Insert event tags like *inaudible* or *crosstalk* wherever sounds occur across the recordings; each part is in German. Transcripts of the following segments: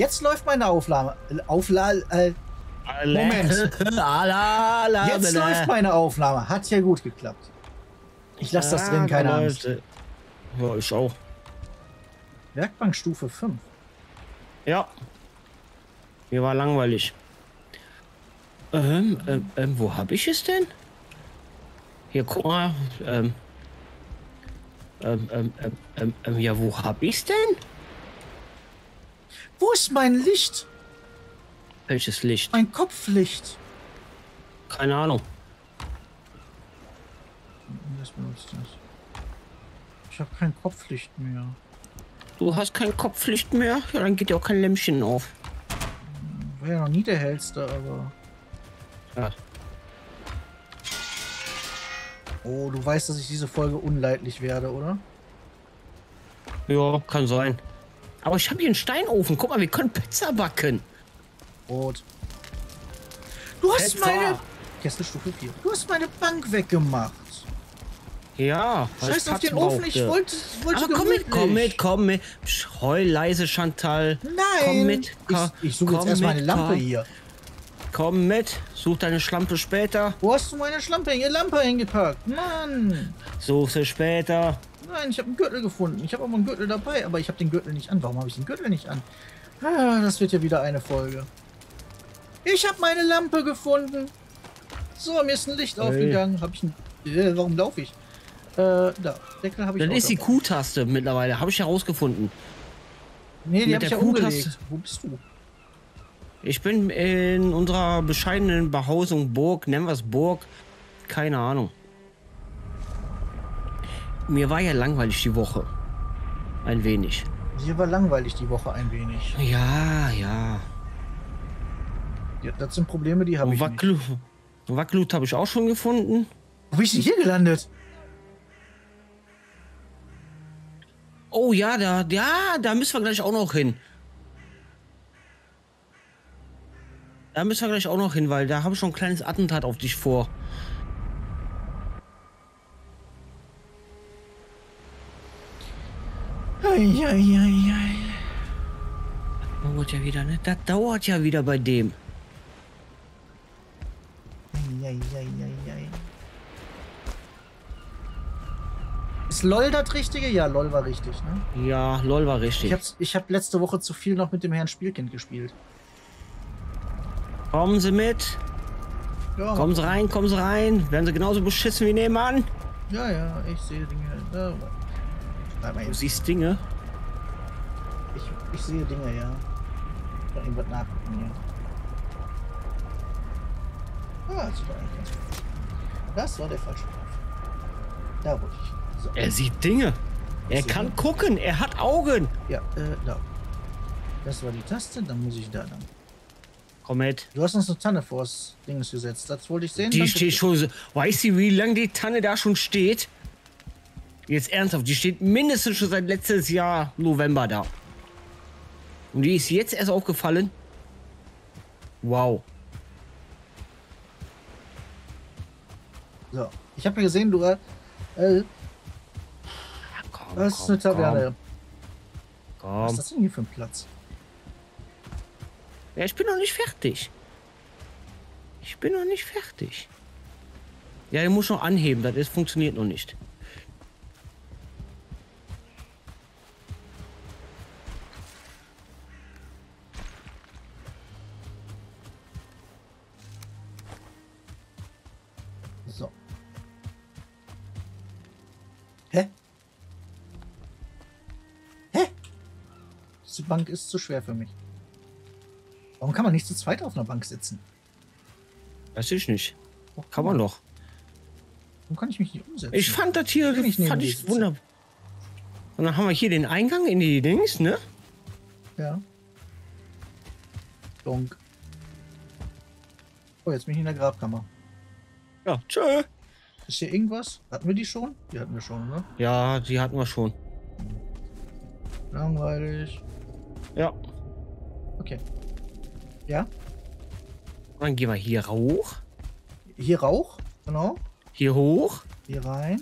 Jetzt läuft meine Aufnahme. Auflage. Äh, Moment. *laughs* Jetzt läuft meine Aufnahme. Hat ja gut geklappt. Ich lasse das drin, keine Angst. Ja, ich auch. Werkbank Stufe 5. Ja. Mir war langweilig. Ähm, ähm, ähm wo habe ich es denn? Hier, guck mal. Ähm, ähm, ähm, ähm, ähm, ähm ja, wo habe ich es denn? Wo ist mein Licht? Welches Licht? Mein Kopflicht. Keine Ahnung. Was benutzt das? Ich habe kein Kopflicht mehr. Du hast kein Kopflicht mehr? Ja, dann geht ja auch kein Lämpchen auf. War ja noch nie der hellste, aber. Ja. Oh, du weißt, dass ich diese Folge unleidlich werde, oder? Ja, kann sein. Aber ich habe hier einen Steinofen. Guck mal, wir können Pizza backen. Rot. Du hast Pizza. meine... Kessel Stufe 4. Du hast meine Bank weggemacht. Ja. Scheiß auf den Ofen, ich wollte, wollte Aber komm mit, komm mit, komm mit. Psch, heul leise, Chantal. Nein. Komm mit. Komm, ich, ich suche jetzt erstmal eine Lampe hier. Komm mit, such deine Schlampe später. Wo hast du meine Schlampe, Lampe hingepackt? Mann. Such sie später. Nein, ich habe einen Gürtel gefunden. Ich habe auch einen Gürtel dabei, aber ich habe den Gürtel nicht an. Warum habe ich den Gürtel nicht an? Ah, das wird ja wieder eine Folge. Ich habe meine Lampe gefunden. So, mir ist ein Licht hey. aufgegangen. Habe ich ein... Äh, warum laufe ich? Äh, da. Deckel habe ich Dann ist die Q-Taste mittlerweile. Habe ich herausgefunden. Nee, die habe ich ja umgelegt. Wo bist du? Ich bin in unserer bescheidenen Behausung Burg. Nennen wir es Burg. Keine Ahnung. Mir war ja langweilig die Woche. Ein wenig. Mir war langweilig die Woche ein wenig. Ja, ja. Ja, das sind Probleme, die habe ich Wacklu nicht. Wacklut habe ich auch schon gefunden. Wo bin ich denn hier gelandet? Oh ja, da, ja, da müssen wir gleich auch noch hin. Da müssen wir gleich auch noch hin, weil da habe ich schon ein kleines Attentat auf dich vor. Eieiei. Dauert ja wieder, ne? Das dauert ja wieder bei dem. Eieiei. Ist LOL das Richtige? Ja, LOL war richtig, ne? Ja, LOL war richtig. Ich habe ich hab letzte Woche zu viel noch mit dem Herrn Spielkind gespielt. Kommen Sie mit. Ja, kommen Sie rein, kommen Sie rein. Werden Sie genauso beschissen wie nebenan? Ja, ja, ich sehe Dinge. Ja, du siehst Dinge? Ich, ich sehe Dinge, ja. Kann irgendwas nachgucken hier. Ah, das eigentlich ganz gut. Das war der falsche Knopf. Da wollte ich. So. Er sieht Dinge. Er kann Dinge? gucken. Er hat Augen. Ja, äh, da. Das war die Taste, dann muss ich da lang. Komm mit. Du hast uns eine Tanne vors Dings gesetzt. Das wollte ich sehen. Die steht schon so. Weißt du, wie lange die Tanne da schon steht? Jetzt ernsthaft, die steht mindestens schon seit letztes Jahr November da. Und die ist jetzt erst aufgefallen. Wow. So, ich habe ja gesehen, du äh, komm, das ist eine Taverne. Komm. Was ist das denn hier für ein Platz? Ja, ich bin noch nicht fertig. Ich bin noch nicht fertig. Ja, der muss noch anheben, das ist, funktioniert noch nicht. Diese Bank ist zu schwer für mich. Warum kann man nicht zu zweit auf einer Bank sitzen? Weiß ich nicht. Oh, kann man doch. Warum kann ich mich nicht umsetzen? Ich fand das hier ich fand ich wunderbar. Und dann haben wir hier den Eingang in die Dings, ne? Ja. Donk. Oh, jetzt bin ich in der Grabkammer. Ja, tschö. Ist hier irgendwas? Hatten wir die schon? Die hatten wir schon, ne? Ja, die hatten wir schon. Langweilig. Ja. Okay. Ja. Dann gehen wir hier hoch. Hier Rauch, genau. Hier hoch. Hier rein.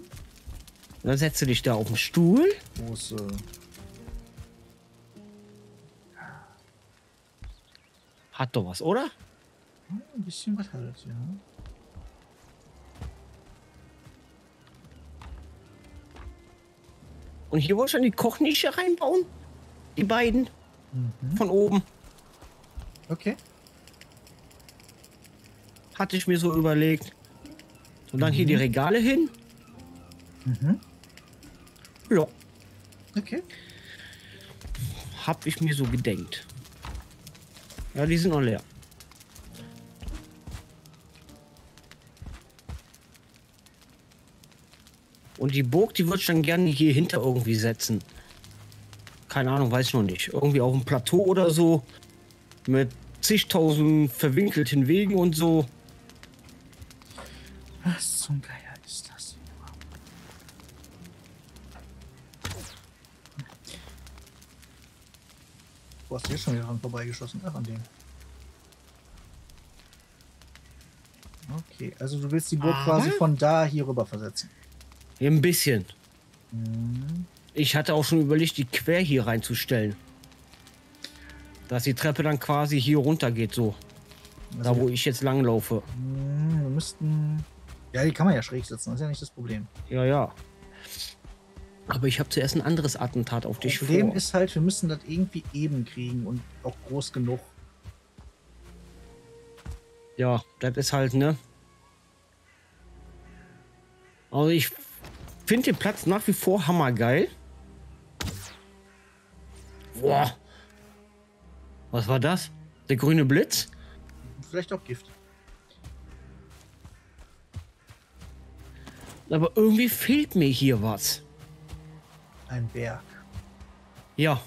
Und dann setzt du dich da auf den Stuhl. Wo ist, äh Hat doch was, oder? Hm, Ein bisschen was halt, ja. Und hier wollte ich dann die Kochnische reinbauen. Die beiden Mhm. von oben. Okay. Hatte ich mir so überlegt. Und dann hier die Regale hin. Mhm. Ja, Okay. hab ich mir so gedenkt. Ja, die sind noch leer. Und die Burg, die würde ich dann gerne hier hinter irgendwie setzen. Keine Ahnung, weiß ich noch nicht. Irgendwie auf dem Plateau oder so. Mit zigtausend verwinkelten Wegen und so. Was zum Geier ist das? Du hast hier schon wieder dran vorbeigeschossen. Ach, an dem. Okay, also du willst die Burg Aber- quasi von da hier rüber versetzen. Ein bisschen. Mhm. Ich hatte auch schon überlegt, die quer hier reinzustellen. Dass die Treppe dann quasi hier runter geht, so. Da, Also, wo ich jetzt langlaufe. mh, wir müssten... Ja, die kann man ja schräg setzen, das ist ja nicht das Problem. Ja, ja. Aber ich habe zuerst ein anderes Attentat auf dich Problem vor. ist halt, wir müssen das irgendwie eben kriegen und auch groß genug. Ja, das ist halt, ne? Also ich finde den Platz nach wie vor hammergeil. Boah. Was war das? Der grüne Blitz? Vielleicht auch Gift. Aber irgendwie fehlt mir hier was. Ein Berg. Ja.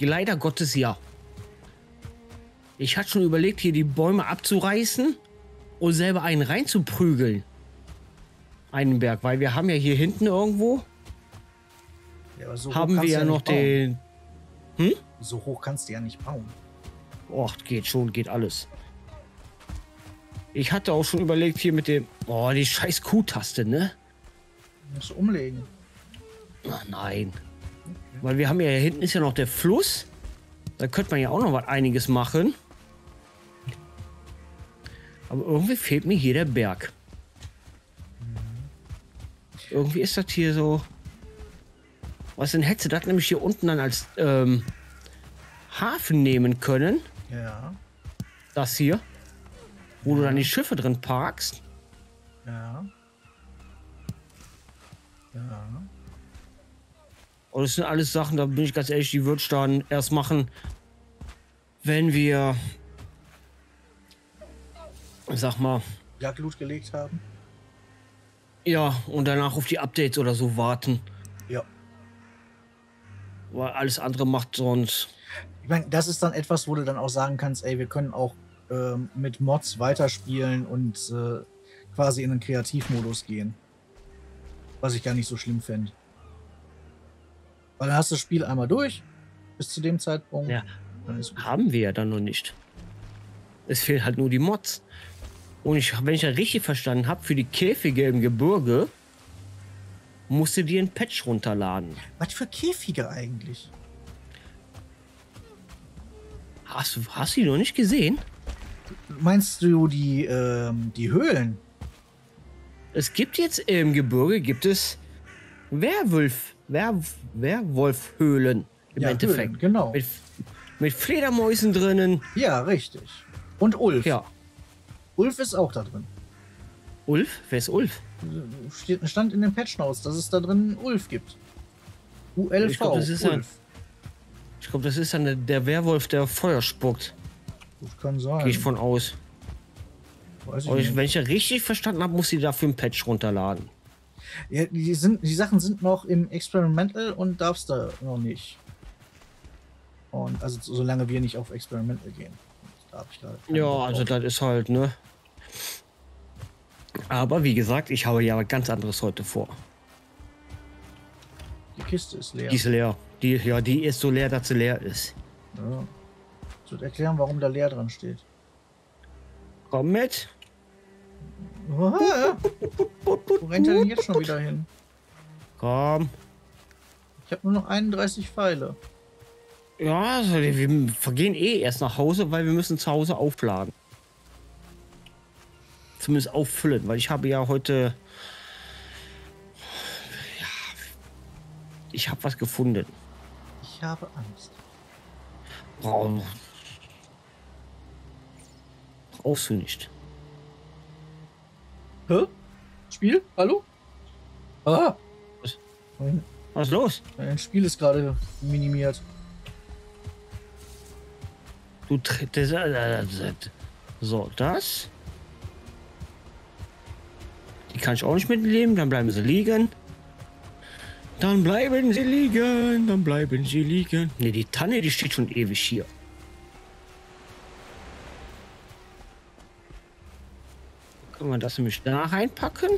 Leider Gottes ja. Ich hatte schon überlegt, hier die Bäume abzureißen und selber einen reinzuprügeln. Einen Berg, weil wir haben ja hier hinten irgendwo, Ja, aber so haben wir ja noch nicht den... So hoch kannst du ja nicht bauen. Och, geht schon, geht alles. Ich hatte auch schon überlegt, hier mit dem... Oh, die scheiß Q-Taste, ne? Musst du umlegen. Ach, nein. Weil wir haben ja hier hinten ist ja noch der Fluss. Da könnte man ja auch noch was einiges machen. Aber irgendwie fehlt mir hier der Berg. Irgendwie ist das hier so. Was denn hättest du das nämlich hier unten dann als ähm, Hafen nehmen können? Ja, Das hier. Wo du dann die Schiffe drin parkst. ja. Ja. Und das sind alles Sachen, da bin ich ganz ehrlich, die würde ich dann erst machen, wenn wir, sag mal, Jagdlut gelegt haben. ja, und danach auf die Updates oder so warten. Weil alles andere macht sonst. Ich meine, das ist dann etwas, wo du dann auch sagen kannst, ey, wir können auch ähm, mit Mods weiterspielen und äh, quasi in den Kreativmodus gehen. Was ich gar nicht so schlimm fände. Weil dann hast du das Spiel einmal durch, bis zu dem Zeitpunkt. Ja, haben wir ja dann noch nicht. Es fehlen halt nur die Mods. Und ich, wenn ich das richtig verstanden habe, für die Käfige im Gebirge musst du dir ein Patch runterladen. Was für Käfige eigentlich? Hast du, hast du die noch nicht gesehen? Meinst du die, ähm, die Höhlen? Es gibt jetzt im Gebirge gibt es Werwolf, Wer, Werwolfhöhlen im Ja, Endeffekt. Höhlen, genau. Mit, mit Fledermäusen drinnen. Ja, richtig. Und Ulf. Ja. Ulf ist auch da drin. Ulf? Wer ist Ulf? Steht, stand in den Patch Notes, dass es da drin Ulf gibt. ULV. Ich glaub, das ist ein-. Ich glaube, das ist dann der, Werwolf, der Feuer spuckt. Das kann sein. Gehe ich von aus. Weiß ich ich, wenn ich richtig verstanden habe, muss sie dafür ein Patch runterladen. Ja, die, sind, die Sachen sind noch im Experimental und darfst da noch nicht. Und also so- solange wir nicht auf Experimental gehen. Keinen Ja, also das ist halt, ne? Aber wie gesagt, ich habe ja was ganz anderes heute vor. Die Kiste ist leer. Die ist leer. Die, ja, die ist so leer, dass sie leer ist. Ja. Das wird erklären, warum da leer dran steht. Komm mit. Wo rennt er denn jetzt schon wieder hin? Komm. Ich habe nur noch 31 Pfeile. Ja, also wir vergehen eh erst nach Hause, weil wir müssen zu Hause aufladen. Zumindest auffüllen, weil ich habe ja heute... Ja, ich habe was gefunden. Ich habe Angst. Brauch, brauchst du nicht. Hä? Spiel? Hallo? Ah! Was? Was ist los? mein Spiel ist gerade minimiert. Du trittst. So, das. Kann ich auch nicht mitleben, dann bleiben sie liegen. Dann bleiben sie liegen, dann bleiben sie liegen. Ne, die Tanne, die steht schon ewig hier. Können wir das nämlich da reinpacken?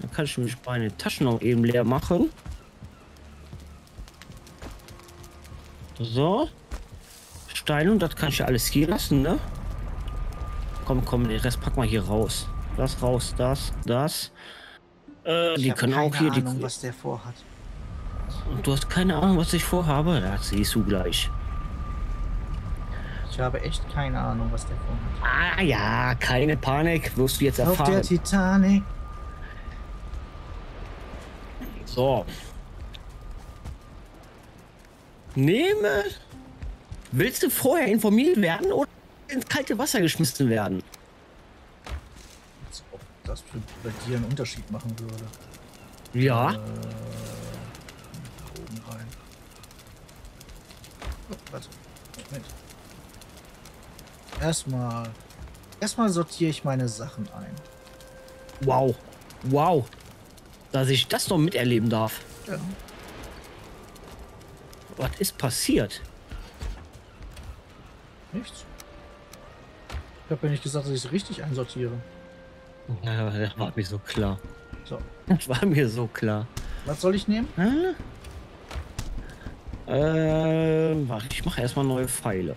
Dann kann ich nämlich meine Taschen auch eben leer machen. So. Steine und das kann ich ja alles hier lassen, ne? Komm, komm, den Rest pack mal hier raus. Das raus, das, das. Äh, Ich die können auch keine hier Ahnung, die. was der vorhat. Und du hast keine Ahnung, was ich vorhabe? Das siehst du gleich. Ich habe echt keine Ahnung, was der vorhat. Ah ja, keine Panik, wirst du jetzt Auf der erfahren. Titanic. So. Nehme. Willst du vorher informiert werden oder ins kalte Wasser geschmissen werden? Das für bei dir einen Unterschied machen würde. Ja. Äh, oben rein. Oh, warte. Moment. Erstmal. Erstmal sortiere ich meine Sachen ein. Wow. Wow. Dass ich das noch miterleben darf. Ja. Was ist passiert? Nichts. Ich habe ja nicht gesagt, dass ich es richtig einsortiere. Ja, das war mir so klar. So. Das war mir so klar. Was soll ich nehmen? Ähm, warte, ich mache erstmal neue Pfeile.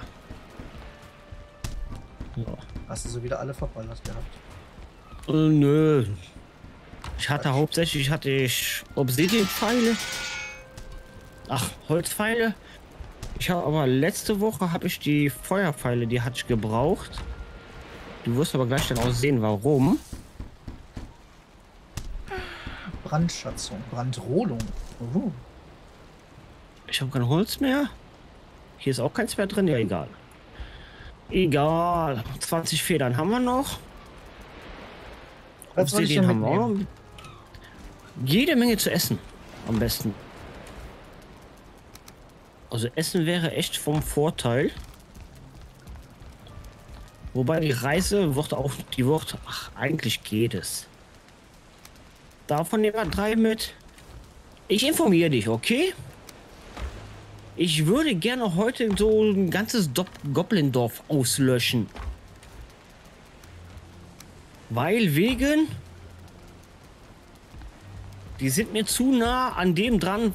So. Hast du sie wieder alle verballert gehabt? Äh, nö. Ich hatte hauptsächlich hatte ich Obsidian-Pfeile. Ach, Holzpfeile. Ich habe aber letzte Woche habe ich die Feuerpfeile, die hatte ich gebraucht. Du wirst aber gleich dann auch sehen, warum. Brandschatzung, Brandrodung. Uh, Ich habe kein Holz mehr. Hier ist auch keins mehr drin. Ja, egal. Egal. 20 Federn haben wir noch. was soll ich haben wir auch noch. Jede Menge zu essen. Am besten. Also Essen wäre echt vom Vorteil. Wobei die Reise wird auch, die wird, ach, eigentlich geht es. Davon nehmen wir drei mit. Ich informiere dich, okay? Ich würde gerne heute so ein ganzes Do Goblindorf auslöschen. Weil wegen... Die sind mir zu nah an dem dran,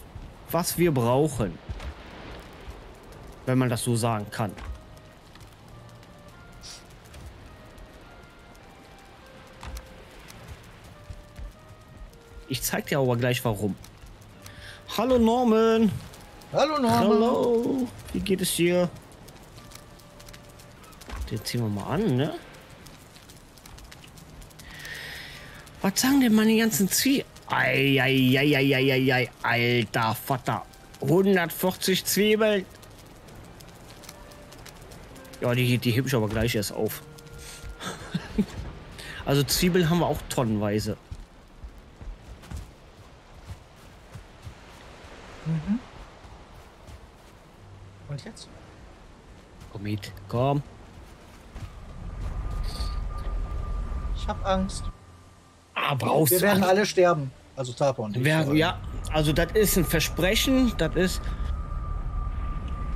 was wir brauchen. Wenn man das so sagen kann. Zeig dir aber gleich warum. Hallo Norman. Hallo Norman. Hallo. Wie geht es dir? Den ziehen wir mal an, ne? Was sagen denn meine ganzen Zwie... Eieieiei, alter Vater. 140 Zwiebeln. Ja, die, die hebe ich aber gleich erst auf. *laughs* also Zwiebeln haben wir auch tonnenweise. Und jetzt? Komm mit, komm. Ich habe Angst. Ah, brauchst Wir werden Angst? alle sterben. Also Tapa und ich. Allem. ja, also das ist ein Versprechen, das ist.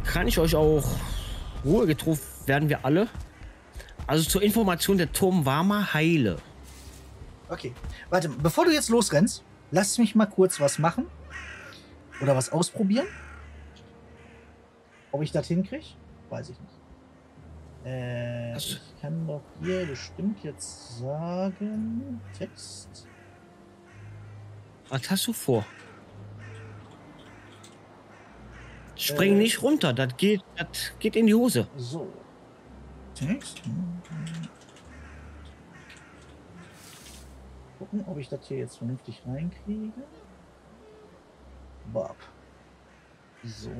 Kann ich euch auch Ruhe getroffen werden wir alle. Also zur Information, der Turm war mal heile. Okay. Warte, bevor du jetzt losrennst, lass mich mal kurz was machen. Oder was ausprobieren. Ob ich das hinkriege? Weiß ich nicht. Äh, ich kann doch hier bestimmt jetzt sagen. Text. Was hast du vor? Spring Äh. nicht runter, das geht, das geht in die Hose. So. Text. Gucken, ob ich das hier jetzt vernünftig reinkriege. Bob. So.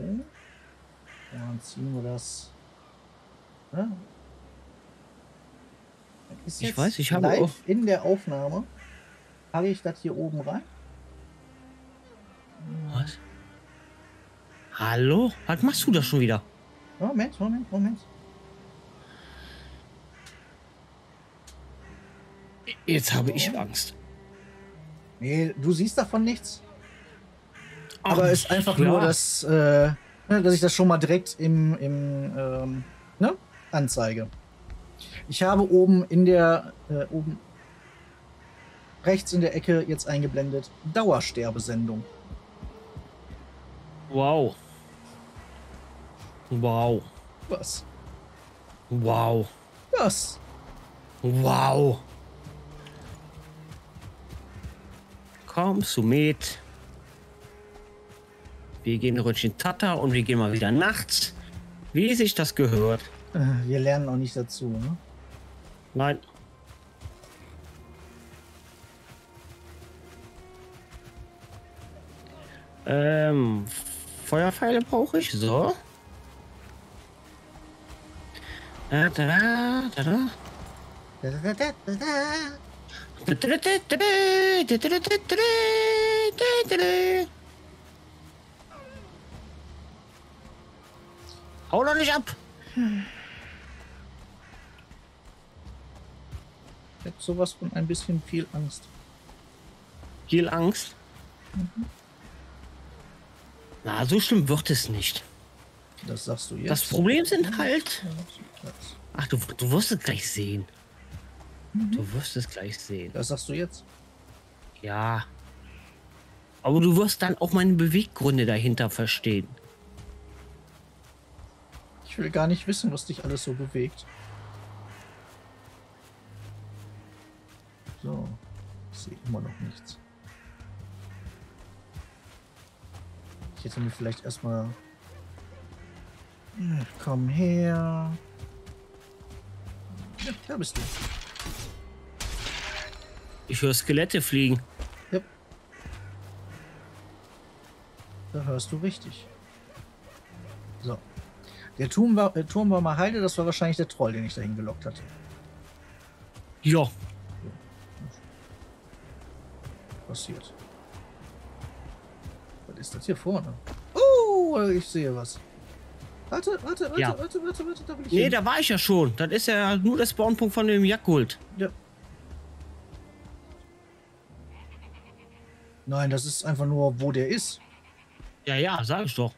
Dann ziehen wir das. Ja. Das Ich weiß, ich habe live auch- in der Aufnahme. Habe ich das hier oben rein? Was? Hallo? Was machst du da schon wieder? Moment, Moment, Moment. Jetzt habe ich Angst. Nee, du siehst davon nichts. Aber es ist einfach ja. nur, dass, äh, ne, dass ich das schon mal direkt im, im ähm, ne, anzeige. Ich habe oben in der, äh, oben rechts in der Ecke jetzt eingeblendet Dauersterbesendung. Wow. Wow. Was? Wow. Was? Wow. Kommst du mit? Wir gehen Rötchen Tata und wir gehen mal wieder nachts. Wie sich das gehört. Äh, wir lernen auch nicht dazu, ne? Nein. Ähm, Feuerpfeile brauche ich. So. Da, da, da, da, da. Da, da, da, da, da. Hau doch nicht ab! Ich hab sowas von ein bisschen viel Angst. Viel Angst. Na, so schlimm wird es nicht. Das sagst du jetzt. Das Problem sind halt. Ach, du, du wirst es gleich sehen. Du wirst es gleich sehen. das sagst du jetzt. Ja. Aber du wirst dann auch meine Beweggründe dahinter verstehen. Ich will gar nicht wissen, was dich alles so bewegt. So. Ich sehe immer noch nichts. Ich hätte mir vielleicht erstmal. Komm her. Ja, da bist du. Ich höre Skelette fliegen. Ja. Da hörst du richtig. So. Der Turm war, äh, Turm war mal Heide, das war wahrscheinlich der Troll, den ich dahin gelockt hatte. Ja. Passiert. Was ist das hier vorne? Oh, ich sehe was. Warte, warte, warte, Ja. warte, warte, warte, da will ich Nee, hin. da war ich ja schon. Das ist ja nur der Spawnpunkt von dem Jagdgold. Ja. Nein, das ist einfach nur, wo der ist. Ja, ja, sag ich doch.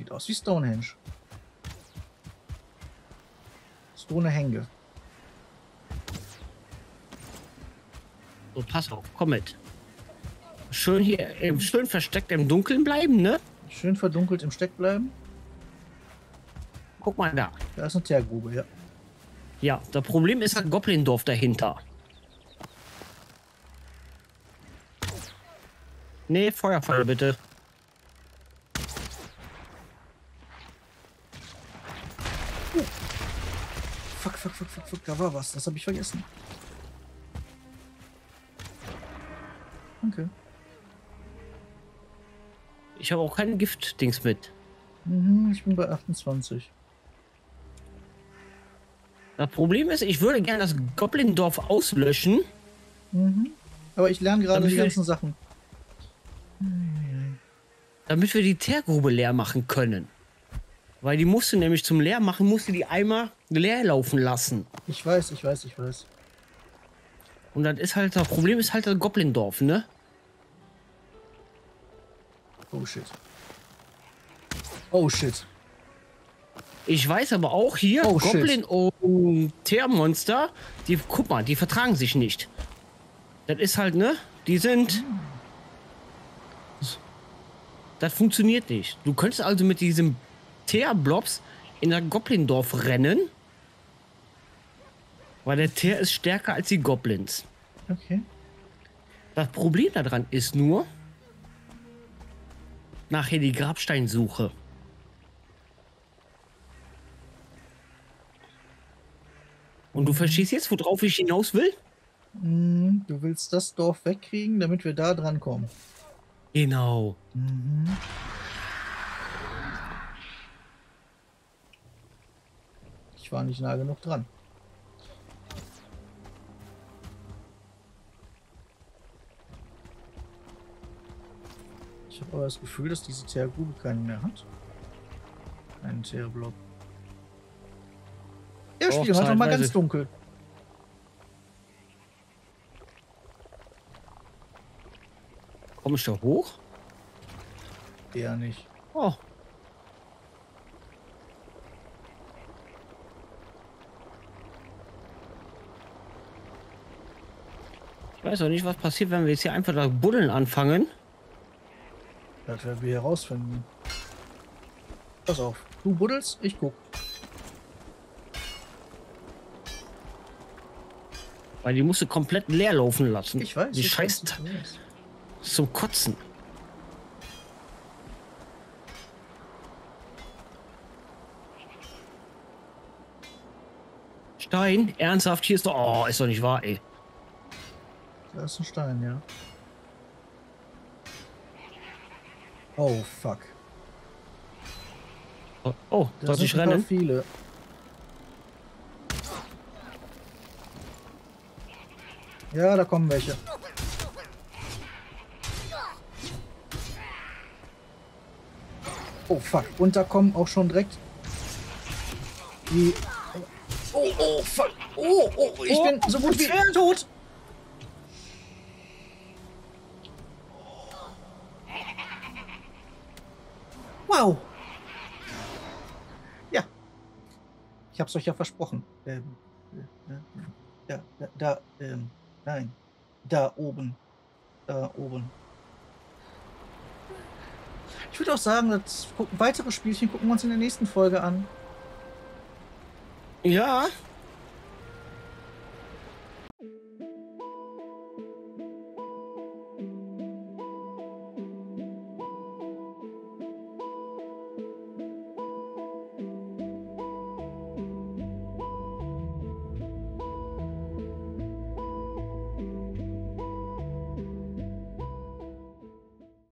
Sieht aus wie Stonehenge. Stonehenge. So, pass auf, komm mit. Schön hier, im, schön versteckt im Dunkeln bleiben, ne? Schön verdunkelt im Steck bleiben. Guck mal da. Da ist eine Teergrube, ja. Ja, das Problem ist halt Goblindorf dahinter. Nee, Feuerfall bitte. Fuck, fuck, fuck, fuck, fuck, da war was. Das habe ich vergessen. Danke. Ich habe auch kein Gift-Dings mit. Mhm, ich bin bei 28. Das Problem ist, ich würde gerne das Goblindorf auslöschen. Mhm. Aber ich lerne gerade die ganzen Sachen. damit wir die Teergrube leer machen können. Weil die musste nämlich zum Leermachen, musste die einmal leer laufen lassen. Ich weiß, ich weiß, ich weiß. Und das ist halt, das Problem ist halt das Goblindorf, ne? Oh shit. Oh shit. Ich weiß aber auch hier, Oh, shit. Goblin und Teermonster, die, guck mal, die vertragen sich nicht. Das ist halt, ne? Die sind. Das funktioniert nicht. Du könntest also mit diesem Teerblobs in der Goblindorf rennen. Weil der Teer ist stärker als die Goblins. Okay. Das Problem daran ist nur, nachher die Grabsteinsuche. Und du verstehst jetzt, worauf ich hinaus will? Hm, du willst das Dorf wegkriegen, damit wir da dran kommen. Genau. Mhm. Ich war nicht nah genug dran. Ich habe aber das Gefühl, dass diese Teergrube keinen mehr hat. Einen Teerblock. Ja, Doch, Spiel, heute mal ganz dunkel. Komm ich da hoch? Eher nicht. Oh. Weiß auch nicht, was passiert, wenn wir jetzt hier einfach da buddeln anfangen. Das werden wir herausfinden. Pass auf. Du buddelst, ich guck. Weil die musst du komplett leer laufen lassen. Ich weiß. Die scheiß zum Kotzen. Stein? Ernsthaft? Hier ist doch... Oh, ist doch nicht wahr, ey. Da ist ein Stein, ja. Oh, fuck. Oh, Oh, Da sind ich rennen? viele. Ja, da kommen welche. Oh fuck. Und da kommen auch schon direkt die. Oh, oh, fuck. Oh, oh, ich Oh, bin so gut wie tot. Wow. Ja. Ich hab's euch ja versprochen. Ähm, äh, äh, da, da, da, ähm, nein. Da oben. Da oben. Ich würde auch sagen, das gucken, weitere Spielchen gucken wir uns in der nächsten Folge an. Ja,